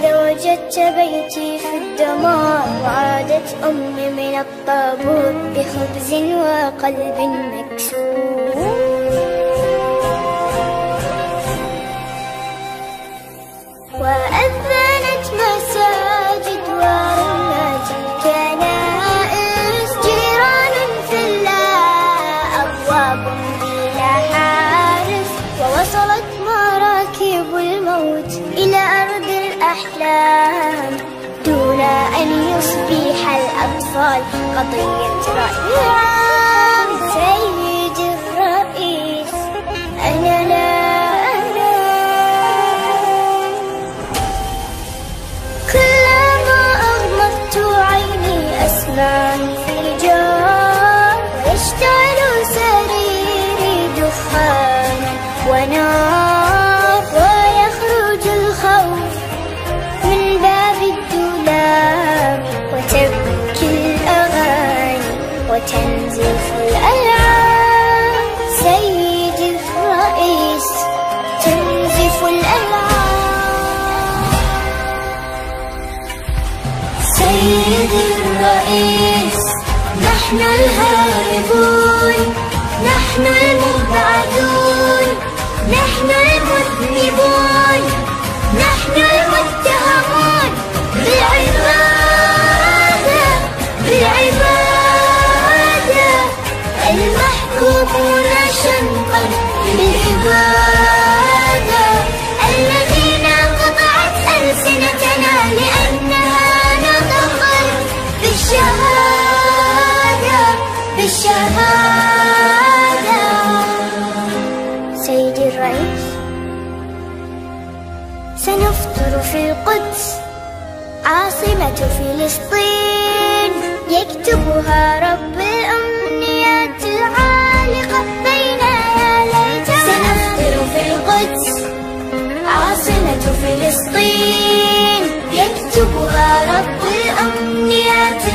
وادعو على الإفطار إذا وجدت بيتي في الدمار وعادت أمي من الطابور بخبز وقلب مكسور. وأذنت مساجد ورمت الكنائس جيران في الله أبواب بلا حارس. ووصلت مراكب الموت إلى الأحلام دون أن يصبح الأطفال قضية رأي عام سيد الرئيس. أنا لا أنام. كلما أغمضت عيني أسمع انفجار ويشتعل سريري وتنزف الألعاب. سيدي الرئيس تنزف الألعاب. سيدي الرئيس نحن الهاربون نحن المبعدون الذين قطعت ألسنتنا لأنها سيدي الرئيس سنفطر في القدس عاصمة فلسطين يكتبها رب الأمنيات العالمين فلسطين يكتبها رب الأمنيات.